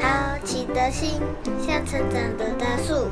好奇的心像成长的大树。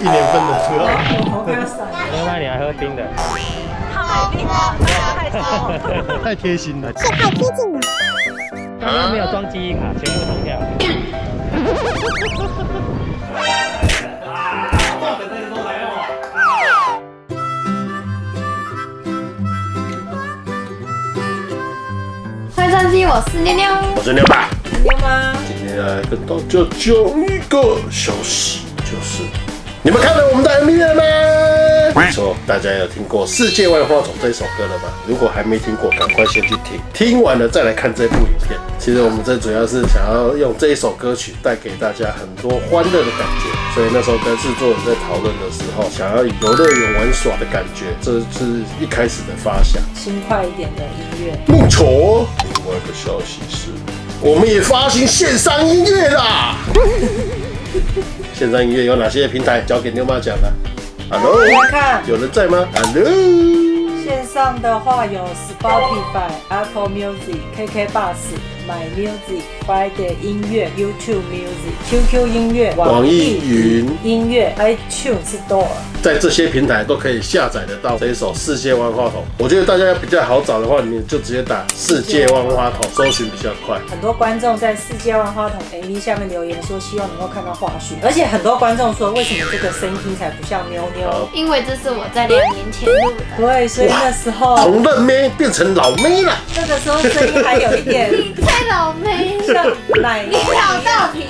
一年份的车。另外你还喝冰的，太冰了，太超。太贴心了。刚刚没有装记忆卡，全部通票。欢迎收听，我是妞妞。我是妞爸，妞吗？今天来跟大家讲一个消息，就是你们看了我们的 MV 了吗？没错，大家有听过《世界万花筒》这首歌了吗？如果还没听过，赶快先去听，听完了再来看这部影片。其实我们这主要是想要用这一首歌曲带给大家很多欢乐的感觉，所以那时候跟制作人在讨论的时候，想要以游乐园玩耍的感觉，这是一开始的发想。轻快一点的音乐。木错。另外一个消息是，我们也发行线上音乐啦。线上音乐有哪些平台？交给妞妈讲了。Hello，来看有人在吗？Hello，线上的话有 Spotify、Apple Music、KK Bus、My Music、Friday 音乐、YouTube Music、QQ 音乐、网易云音乐、iTunes Store。在这些平台都可以下载得到这一首《世界万花筒》。我觉得大家要比较好找的话，你就直接打“世界万花筒”，搜寻比较快。很多观众在《世界万花筒》MV 下面留言说，希望能够看到花絮，而且很多观众说，为什么这个声音听起来不像妞妞？因为这是我在两年前录的。对，所以那时候从嫩妹变成老妹了。这个时候声音还有一点 老妹，像 奶你老到底。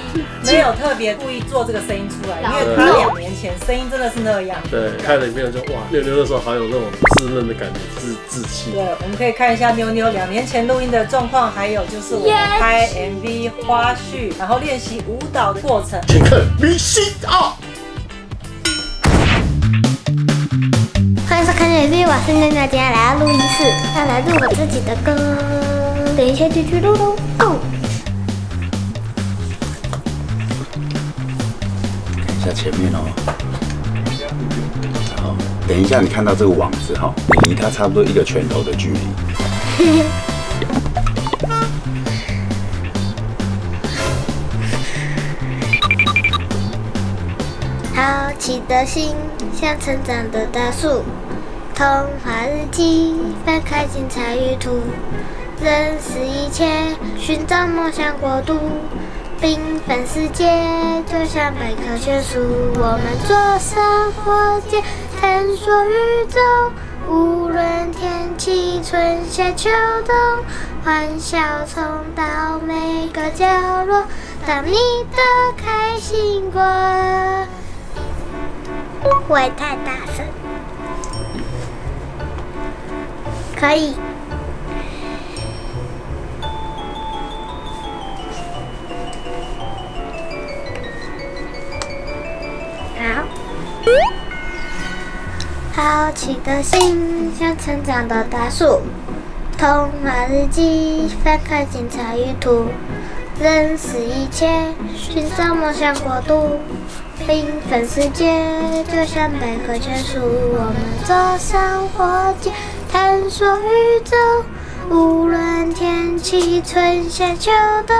没有特别故意做这个声音出来，因为他两年前声音真的是那样。对，看了影片就哇，妞妞的时候好有那种稚嫩的感觉，稚稚气。对，我们可以看一下妞妞两年前录音的状况，还有就是我们拍 MV 花絮，然后练习舞蹈的过程。请看 V C 二。欢迎收看 MV，我是妞妞，今天来到录音室，要来录我自己的歌。等一下就去录喽！看一下前面哦。好，等一下你看到这个网子哈，你离它差不多一个拳头的距离。好奇的心像成长的大树，童话日记翻开精彩旅途，认识一切，寻找梦想国度，缤纷世界就像百科全书。我们坐上火箭，探索宇宙，无论天气春夏秋冬，欢笑冲到每个角落，当你的开心果。不会太大声，可以。好奇的心像成长的大树，童话日记翻开精彩旅途，认识一切，寻找梦想国度。缤纷世界就像百科全书，我们坐上火箭，探索宇宙。无论天气春夏秋冬，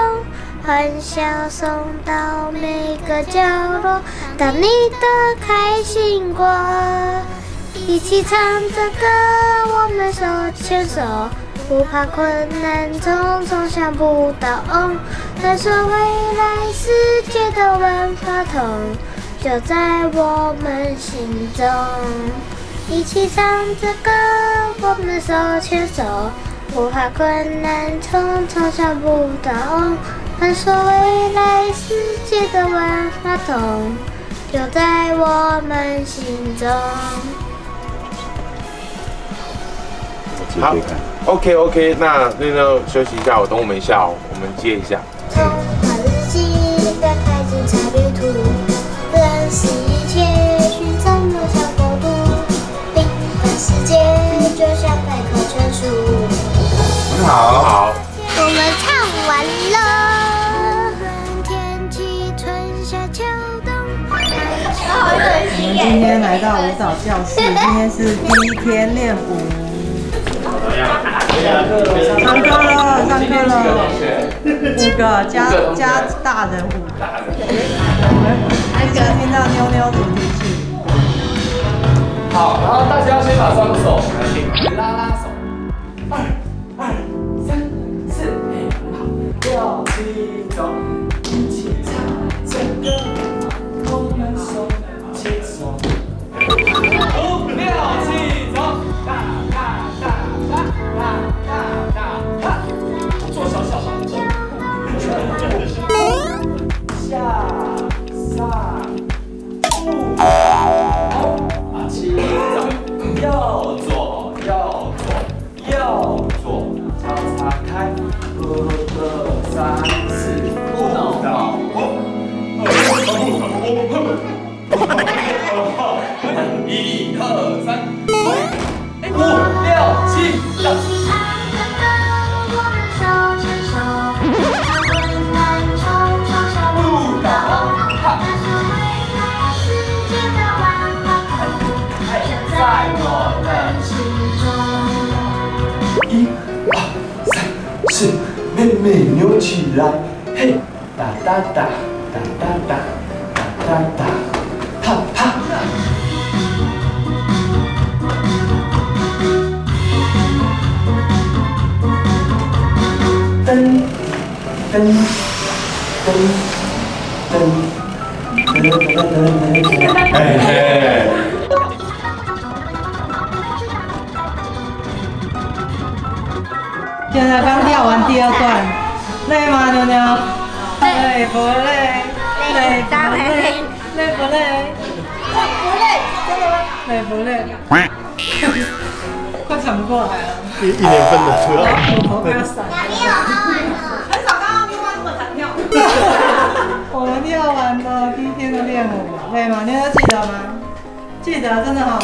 欢笑送到每个角落。当你的开心果，一起唱着歌，我们手牵手，不怕困难，匆匆想不到。探索未来世界的万花筒。就在我们心中，一起唱着歌，我们手牵手，不怕困难，匆匆想不到。探索未来世界的万花筒，就在我们心中。好，OK OK，那那就休息一下，我等我们一下哦，我们接一下。童话日记，翻开精彩旅途。认识一切，寻找梦想国度，缤纷世界就像百科全书。很好，好。我们唱完了。天气春夏秋冬。我们今天来到舞蹈教室，今天是第一天练舞。上课了，上课了，五个加加大人五个。那个听到妞妞的进去。好，然后大家先把双手来拉拉手，二二三四，好，六七走。起来，嘿，哒哒哒，哒哒哒，哒哒哒，啪啪。噔噔快喘不过来了，一一年份的车，我头都要散了。很少看到另外这么弹跳。我们跳完了第一天的练舞，累吗？你还记得吗？记得，真的好。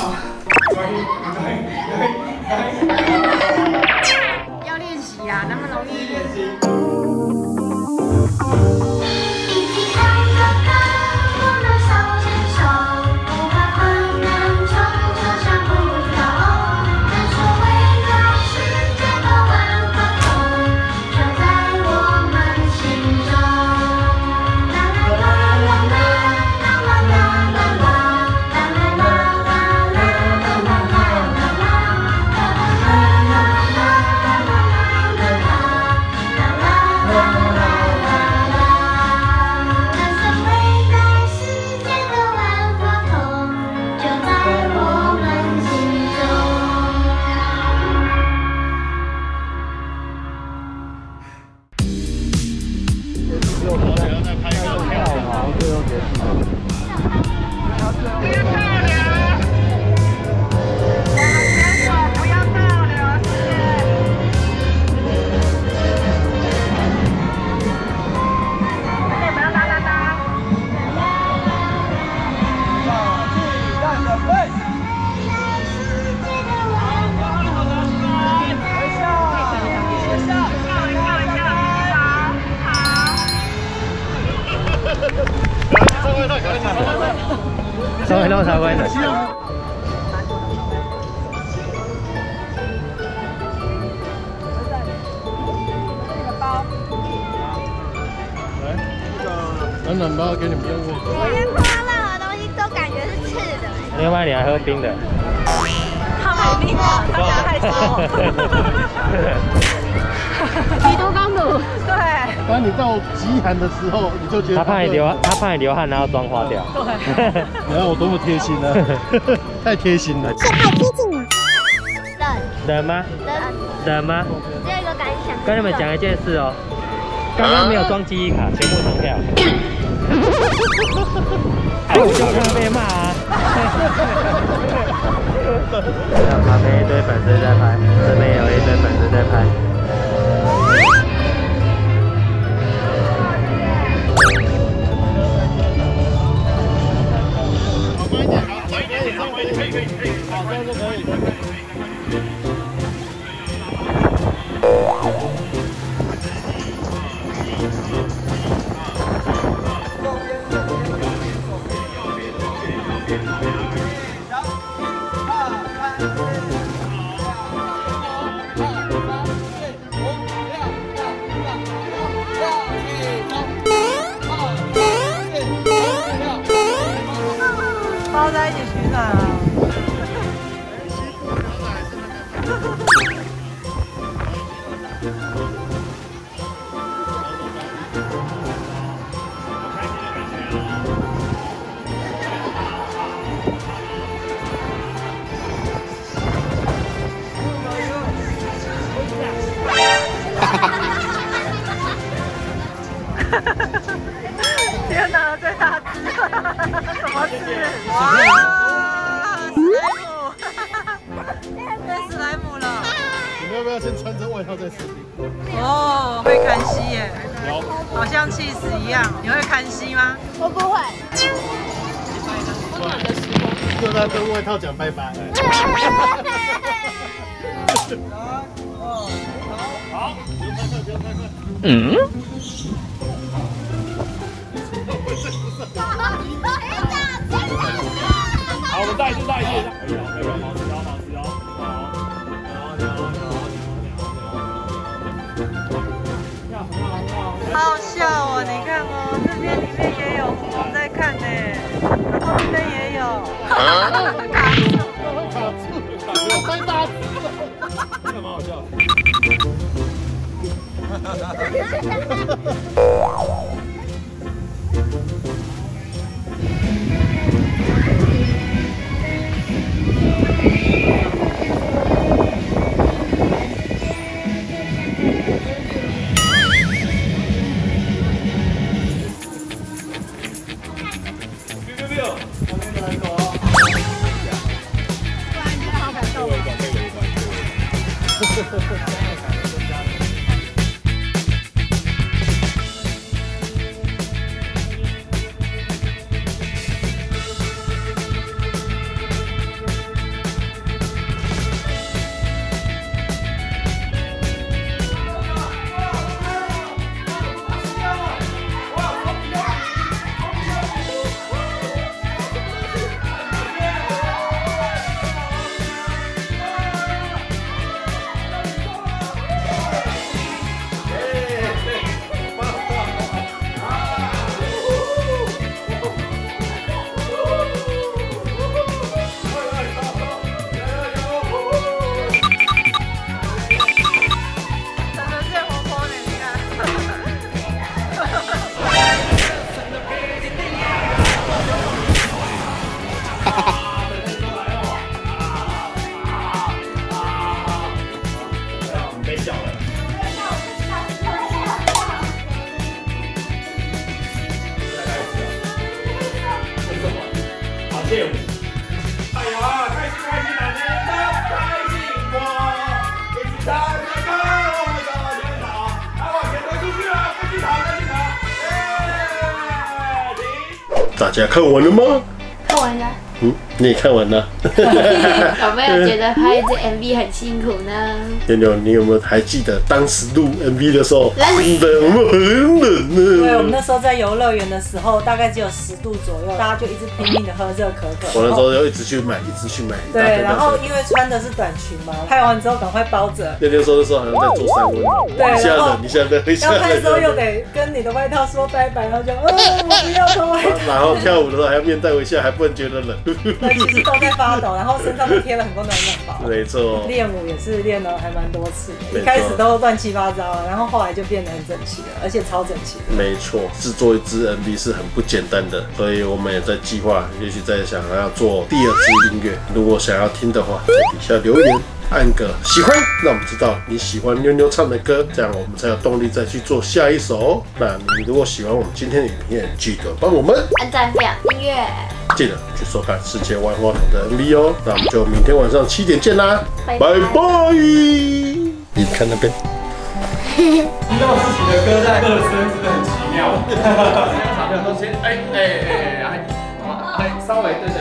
稍微弄稍微的。暖暖包给你们用过。我连碰到任何东西都感觉是刺的。另外你还喝冰的，他好冰啊，他俩害许多公主，对，当你到极寒的时候，你就觉得他怕你流，他怕你流汗，然后妆花掉。你看我多么贴心啊，太贴心了。太贴近了。冷冷吗？冷，冷吗？只有一个感想。跟你们讲一件事哦，刚刚没有装记忆卡，全部重掉。哎，我就怕被骂啊！旁边一堆粉丝在拍，这边有一堆粉丝在拍。Hey, hey, hey. 天哪，最大只，什么只？哇，史莱姆，变史莱姆了。你们要不要先穿着外套再吃？哦，会看戏耶，好像气死一样。你会看戏吗？我不会。就在跟外套讲拜拜。好，我们再一次，再一次，可以了，可以了，也有，卡住。卡住，太大只了。这个蛮好笑的。好，谢谢。哎呀，开心开心，男人的开心果，一起唱这歌，我们向往前跑，来往前推出去了，继续跑，继续跑，耶！停。大家看完了吗？看完了，嗯，你也看完了。有没有觉得拍一支 MV 很辛苦呢？妞妞，你有没有还记得当时录 MV 的时候，冷死真的我们很冷呢对，我们？那时候在游乐园的时候，大概只有十度左右，大家就一直拼命的喝热可可。我那时候要一直去买，一直去买。对，然后因为穿的是短裙嘛，拍完之后赶快包着。妞妞说的时候好像在做三温暖，对一下然后冷，一下热，一下要拍的时候又冷。得跟你的外套说拜拜，然后就，呃，我不要脱外套。然后跳舞的时候还要面带微笑，还不能觉得冷。对，其实都在发抖，然后身上都贴了很多暖暖包。没错，练舞也是练了还蛮多次的，一开始都乱七八糟，然后后来就变得很整齐了，而且超整齐的。没错，制作一支 MV 是很不简单的，所以我们也在计划，也许在想要做第二支音乐。如果想要听的话，在底下留言按个喜欢，让我们知道你喜欢妞妞唱的歌，这样我们才有动力再去做下一首哦。那你如果喜欢我们今天的影片，记得帮我们按赞、分享、订阅，记得去收看世界万花筒的 MV 哦。那我们就明天晚上七点见啦，拜拜。你看那边。听到自己的歌在热身，真的很奇妙。现在小朋友都先哎哎哎哎哎，好哎，稍微对对。